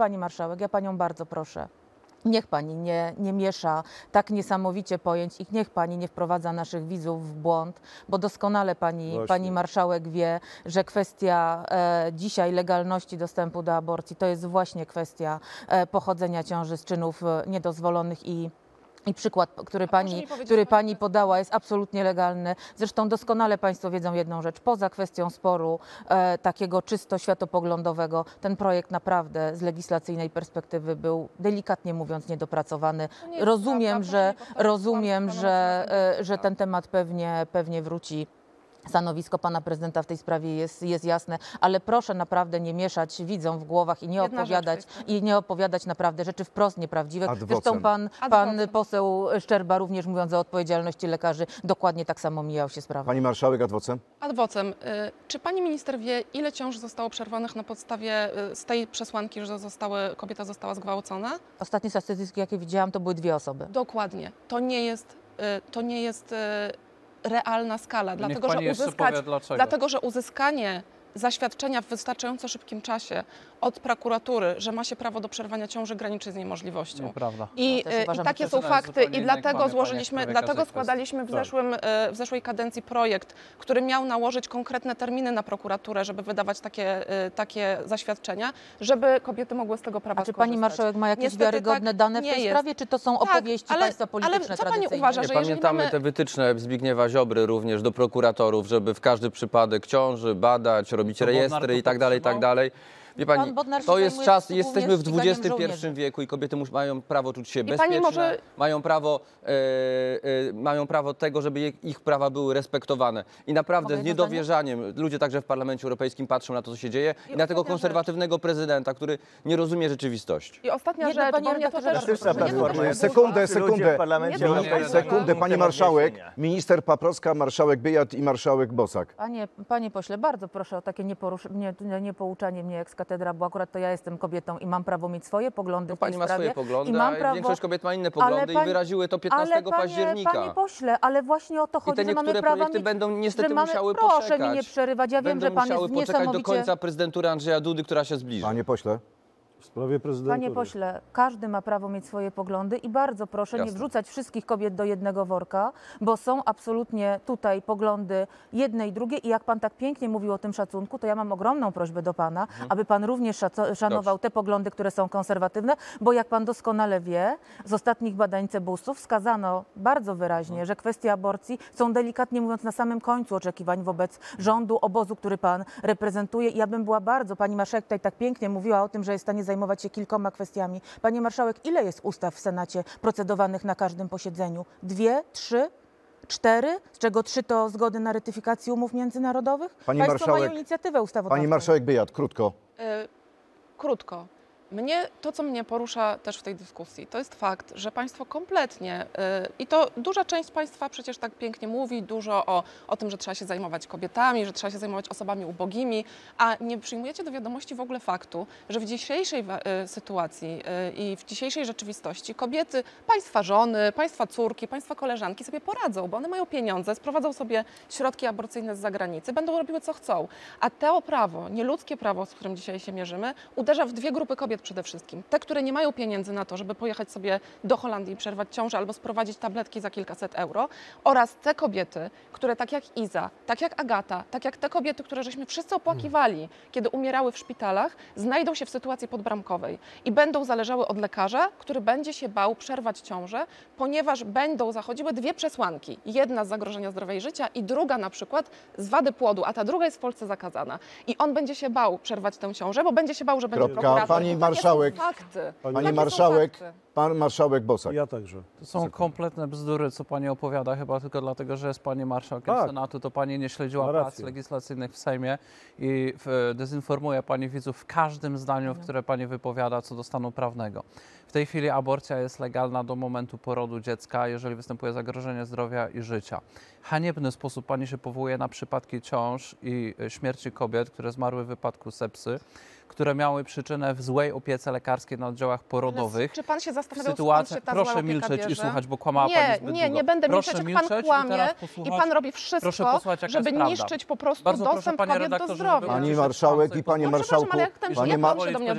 pani marszałek, ja panią bardzo proszę. Niech pani nie, nie miesza tak niesamowicie pojęć i niech pani nie wprowadza naszych widzów w błąd, bo doskonale pani, Właśnie. pani marszałek wie, że kwestia e, dzisiaj legalności dostępu do aborcji to jest właśnie kwestia e, pochodzenia ciąży z czynów e, niedozwolonych i i przykład, który pani, który pani podała, jest absolutnie legalny. Zresztą doskonale Państwo wiedzą jedną rzecz. Poza kwestią sporu e, takiego czysto światopoglądowego, ten projekt naprawdę z legislacyjnej perspektywy był delikatnie mówiąc niedopracowany. Rozumiem, że, rozumiem, że, e, że ten temat pewnie, pewnie wróci. Stanowisko pana prezydenta w tej sprawie jest, jest jasne, ale proszę naprawdę nie mieszać widzom w głowach i nie Jedna opowiadać i nie opowiadać naprawdę rzeczy wprost nieprawdziwych. Zresztą pan, pan poseł Szczerba również mówiąc o odpowiedzialności lekarzy dokładnie tak samo mijał się sprawą. Pani marszałek adwocem? Adwocem, y, czy pani minister wie, ile ciąż zostało przerwanych na podstawie y, z tej przesłanki, że zostały, kobieta została zgwałcona? Ostatnie statystyki, jakie widziałam, to były dwie osoby. Dokładnie. To nie jest, y, to nie jest realna skala, dlatego że, uzyskać, dlatego że uzyskanie zaświadczenia w wystarczająco szybkim czasie od prokuratury, że ma się prawo do przerwania ciąży graniczy z niemożliwością. Nieprawda. I, Ja też y, uważam, I takie są fakty i dlatego złożyliśmy, dlatego składaliśmy w, zeszłym, y, w zeszłej kadencji projekt, który miał nałożyć konkretne terminy na prokuraturę, żeby wydawać takie, y, takie zaświadczenia, żeby kobiety mogły z tego prawa A czy pani skorzystać. marszałek ma jakieś Niestety wiarygodne tak dane w tej jest. sprawie, czy to są Tak, opowieści ale- państwa ale polityczne co pani uważa, Nie, że pamiętamy mamy- te wytyczne Zbigniewa Ziobry również do prokuratorów, żeby w każdy przypadek ciąży badać, robić rejestry i tak dalej, i tak dalej. Wie Pan pani, Bodnar to jest czas, jesteśmy w XXI żołnierzy. wieku i kobiety mus, mają prawo czuć się I bezpieczne, może- mają, prawo, e, e, mają prawo tego, żeby je, ich prawa były respektowane. I naprawdę Mogę z niedowierzaniem ludzie także w Parlamencie Europejskim patrzą na to, co się dzieje i, na tego konserwatywnego prezydenta, który nie rozumie rzeczywistości. I ostatnia Jedno, rzecz, panie redaktorze, też. Sekundę, sekundę. Nie, Sekundę, nie pani marszałek, minister Paprocka, marszałek Biejat i marszałek Bosak. Panie, panie pośle, bardzo proszę o takie nie, nie, niepouczanie mnie jak z katedra, bo akurat to ja jestem kobietą i mam prawo mieć swoje poglądy No, w tej pani ma sprawie. swoje poglądy, i mam prawo... większość kobiet ma inne poglądy pani- i wyraziły to 15 ale panie, października. Panie pośle, ale właśnie o to I chodzi, te że mamy niektóre prawa projekty mieć, będą niestety że mamy, musiały proszę poczekać. mi nie przerywać, ja wiem, Będą że pan musiały jest poczekać do niesamowicie... końca prezydentury Andrzeja Dudy, która się zbliża. Panie pośle. W sprawie prezydentury. Panie pośle, każdy ma prawo mieć swoje poglądy i bardzo proszę nie Jasne. wrzucać wszystkich kobiet do jednego worka, bo są absolutnie tutaj poglądy jedne i drugie i jak pan tak pięknie mówił o tym szacunku, to ja mam ogromną prośbę do pana, aby pan również szanował te poglądy, które są konserwatywne, bo jak pan doskonale wie, z ostatnich badań Cebusów wskazano bardzo wyraźnie, że kwestie aborcji są delikatnie mówiąc na samym końcu oczekiwań wobec rządu, obozu, który pan reprezentuje. I ja bym była bardzo, pani marszałek tutaj tak pięknie mówiła o tym, że jest w stanie zajmować się kilkoma kwestiami. Pani marszałek, ile jest ustaw w Senacie procedowanych na każdym posiedzeniu? Dwie, trzy? Cztery, z czego trzy to zgody na ratyfikację umów międzynarodowych? Pani Państwo marszałek- mają inicjatywę ustawodawczą. Pani marszałek Biejat, krótko. Y, Krótko. Mnie, to, co mnie porusza też w tej dyskusji, to jest fakt, że Państwo kompletnie, y, i to duża część Państwa przecież tak pięknie mówi, dużo o, o tym, że trzeba się zajmować kobietami, że trzeba się zajmować osobami ubogimi, a nie przyjmujecie do wiadomości w ogóle faktu, że w dzisiejszej wa- y, sytuacji y, i w dzisiejszej rzeczywistości kobiety, Państwa żony, Państwa córki, Państwa koleżanki sobie poradzą, bo one mają pieniądze, sprowadzą sobie środki aborcyjne z zagranicy, będą robiły co chcą. A to prawo, nieludzkie prawo, z którym dzisiaj się mierzymy, uderza w dwie grupy kobiet przede wszystkim. Te, które nie mają pieniędzy na to, żeby pojechać sobie do Holandii i przerwać ciążę albo sprowadzić tabletki za kilkaset euro oraz te kobiety, które tak jak Iza, tak jak Agata, tak jak te kobiety, które żeśmy wszyscy opłakiwali, kiedy umierały w szpitalach, znajdą się w sytuacji podbramkowej i będą zależały od lekarza, który będzie się bał przerwać ciążę, ponieważ będą zachodziły dwie przesłanki. Jedna z zagrożenia zdrowia i życia i druga na przykład z wady płodu, a ta druga jest w Polsce zakazana. I on będzie się bał przerwać tę ciążę, bo będzie się bał, że będzie Kropka. prokurator. Pani Takie są marszałek. Pani marszałek. Pan marszałek Bosak. Ja także. To są kompletne bzdury, co pani opowiada, chyba tylko dlatego, że jest pani marszałkiem Tak. Senatu, to pani nie śledziła prac legislacyjnych w Sejmie i w, dezinformuje pani widzów w każdym zdaniu, w które pani wypowiada co do stanu prawnego. W tej chwili aborcja jest legalna do momentu porodu dziecka, jeżeli występuje zagrożenie zdrowia i życia. Haniebny sposób pani się powołuje na przypadki ciąż i e, śmierci kobiet, które zmarły w wypadku sepsy. które miały przyczynę w złej opiece lekarskiej na oddziałach porodowych. Czy pan się W zastanawiał, sytuacji, skąd się ta proszę milczeć bierze? i słuchać, bo kłamała nie, pani zbyt Nie, długo. nie będę proszę milczeć, jak pan milczeć i kłamie i posłuchać. pan robi Proszę wszystko, posłuchać, jaka żeby niszczyć po prostu Bardzo proszę, dostęp panie kobiet do zdrowia. Pani marszałek i panie marszałku, ma,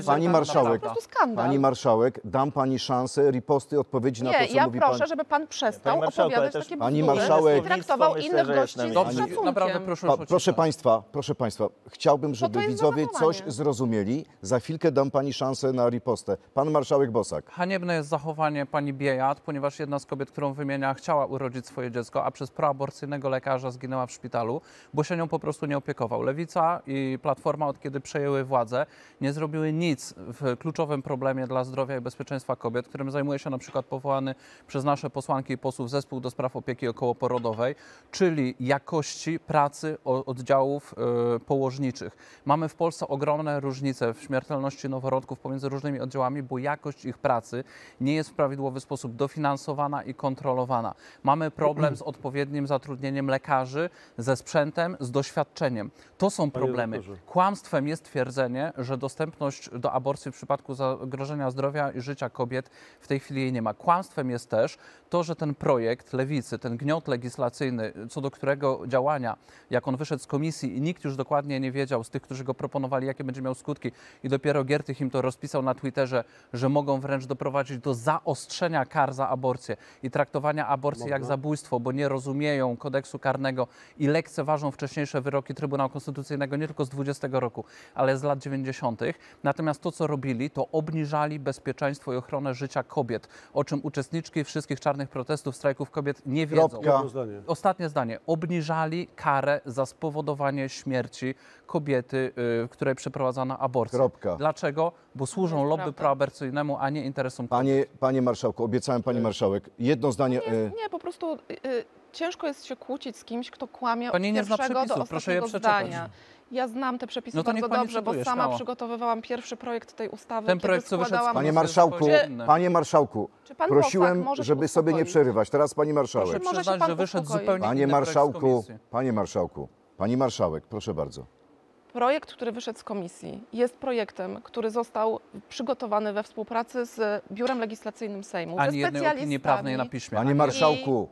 pani to marszałek, po prostu skandal. pani marszałek, dam pani szansę riposty odpowiedzi na to, Nie, co ja mówi proszę, pani. żeby pan przestał opowiadać takie Pani marszałek- i traktował innych gości z szacunkiem. proszę proszę. Państwa, proszę Państwa, chciałbym, żeby widzowie coś zrozumieli. Za chwilkę dam Pani szansę na ripostę. Pan marszałek Bosak. Haniebne jest zachowanie pani Biejat, ponieważ jedna z kobiet, którą wymienia, chciała urodzić swoje dziecko, a przez proaborcyjnego lekarza zginęła w szpitalu, bo się nią po prostu nie opiekował. Lewica i Platforma, od kiedy przejęły władzę, nie zrobiły nic w kluczowym problemie dla zdrowia i bezpieczeństwa kobiet, którym zajmuje się na przykład powołany przez nasze posłanki i posłów zespół do spraw opieki okołoporodowej, czyli jakości pracy oddziałów e, położniczych. Mamy w Polsce ogromne różnice w śmiertelności noworodków pomiędzy różnymi oddziałami, bo jakość ich pracy nie jest w prawidłowy sposób dofinansowana i kontrolowana. Mamy problem z odpowiednim zatrudnieniem lekarzy, ze sprzętem, z doświadczeniem. To są problemy. Kłamstwem jest twierdzenie, że dostępność do aborcji w przypadku zagrożenia zdrowia i życia kobiet w tej chwili jej nie ma. Kłamstwem jest też to, że ten projekt lewicy, ten gniot legislacyjny, co do którego działania, jak on wyszedł z komisji i nikt już dokładnie nie wiedział z tych, którzy go proponowali, jakie będzie miał skutki i dopiero Giertych im to rozpisał na Twitterze, że mogą wręcz doprowadzić do zaostrzenia kar za aborcję i traktowania aborcji jak zabójstwo, bo nie rozumieją kodeksu karnego i lekceważą wcześniejsze wyroki Trybunału Konstytucyjnego nie tylko z 20 roku, ale z lat 90. Natomiast to, co robili, to obniżali bezpieczeństwo i ochronę życia kobiet, o czym uczestniczki wszystkich czarnych protestów, strajków kobiet nie wiedzą. Kropka. Ostatnie zdanie. Obniżali karę za spowodowanie śmierci kobiety, y, której przeprowadzano aborcję. Kropka. Dlaczego? Bo służą lobby prawda. proaborcyjnemu, a nie interesom. Panie, panie marszałku, obiecałem Pani marszałek. Jedno zdanie. Nie, e, nie, po prostu y, y, ciężko jest się kłócić z kimś, kto kłamie Pani od nie zna pierwszego do przepisów, proszę je ostatniego przeczytać. zdania. Ja znam te przepisy No to niech bardzo pani dobrze, bo cytuje, sama śmiało. przygotowywałam pierwszy projekt tej ustawy. Ten kiedy projekt, co wyszedł z składałam- Panie marszałku, inny. panie marszałku, Czy pan prosiłem, Bosak może się żeby sobie nie uspokoić? przerywać. Teraz Pani marszałek. Proszę Może się przyznać, pan że wyszedł uspokoić? zupełnie Panie inny projekt z marszałku, komisji. panie marszałku, pani marszałek, proszę bardzo. Projekt, który wyszedł z komisji, jest projektem, który został przygotowany we współpracy z Biurem Legislacyjnym Sejmu, ze Ani jednej opinii prawnej na specjalistami piśmie. Panie ani- marszałku,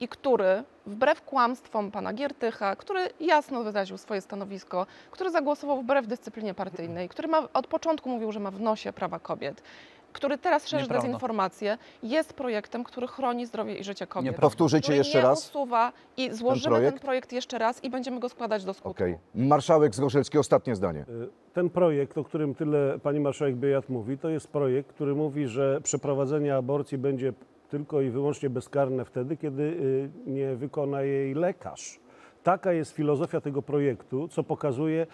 i który, wbrew kłamstwom pana Giertycha, który jasno wyraził swoje stanowisko, który zagłosował wbrew dyscyplinie partyjnej, który ma, od początku mówił, że ma w nosie prawa kobiet, który teraz szerzy Nieprawda. dezinformację, jest projektem, który chroni zdrowie i życie kobiet. Nieprawda. powtórzycie który jeszcze nie raz? usuwa i złożymy ten projekt? projekt? jeszcze raz i będziemy go składać do skutku. Okej. Marszałek Zgorzelski, ostatnie zdanie. Ten projekt, o którym tyle pani marszałek Biejat mówi, to jest projekt, który mówi, że przeprowadzenie aborcji będzie tylko i wyłącznie bezkarne wtedy, kiedy y, nie wykona jej lekarz. Taka jest filozofia tego projektu, co pokazuje,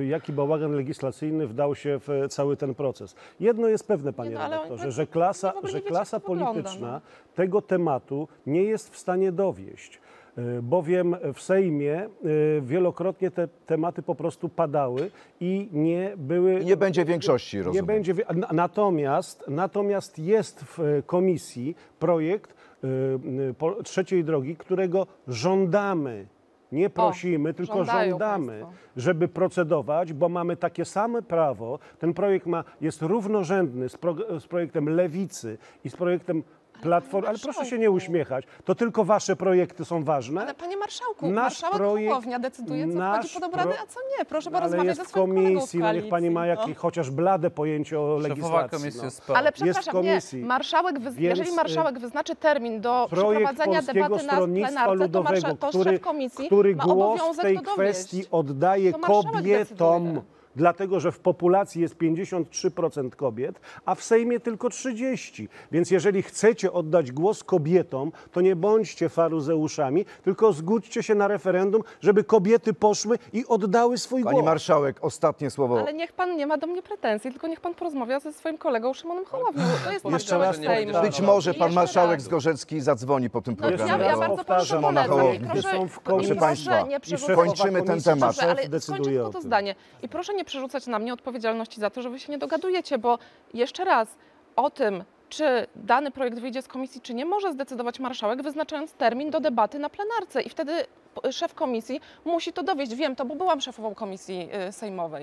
y, jaki bałagan legislacyjny wdał się w cały ten proces. Jedno jest pewne, panie no, redaktorze, że klasa, nie że wiecie, klasa polityczna no. tego tematu nie jest w stanie dowieść. Y, Bowiem w Sejmie wielokrotnie te tematy po prostu padały i nie były. I nie będzie większości, Nie rozumiem. będzie. wie- na- Natomiast, natomiast jest w e, komisji projekt trzeciej drogi, którego żądamy. Nie prosimy, tylko żądają żądamy, państwo. żeby procedować, bo mamy takie same prawo. Ten projekt ma, jest równorzędny z, pro, z projektem Lewicy i z projektem Platformy. Ale proszę się nie uśmiechać. To tylko wasze projekty są ważne. Ale panie marszałku, Nasz marszałek projekt- Hołownia decyduje, co nasz wchodzi pod obrady, pro- a co nie. Proszę No, ale porozmawiać jest ze w swoim kolegą komisji, no niech pani ma jakieś chociaż blade pojęcie o legislacji. komisji no. Ale Jest w przepraszam, komisji. nie, marszałek, wyz... Więc, jeżeli marszałek wyznaczy termin do Polskiego debaty na plenarce, to, marsza... to który, szef komisji który ma głos w tej kwestii oddaje kobietom, decyduje. Dlatego że w populacji jest 53% kobiet, a w Sejmie tylko 30%. Więc jeżeli chcecie oddać głos kobietom, to nie bądźcie faruzeuszami, tylko zgódźcie się na referendum, żeby kobiety poszły i oddały swój Pani głos. marszałek, ostatnie słowo. Ale niech pan nie ma do mnie pretensji, tylko niech pan porozmawia ze swoim kolegą Szymonem Hołownią. To jest Jeszcze raz Sejmu. Być może pan marszałek raz. Zgorzelski zadzwoni po tym No, ja, programie. ja raz bardzo proszę powtarzam, proszę. Proszę państwa, proszę nie i przerzucać... kończymy ten temat. Dobrze, ale skończę o tylko to zdanie. I proszę nie przerzucać na mnie odpowiedzialności za to, że wy się nie dogadujecie, bo jeszcze raz o tym, czy dany projekt wyjdzie z komisji, czy nie, może zdecydować marszałek, wyznaczając termin do debaty na plenarce. I wtedy szef komisji musi to dowieść. Wiem to, bo byłam szefową komisji y, sejmowej.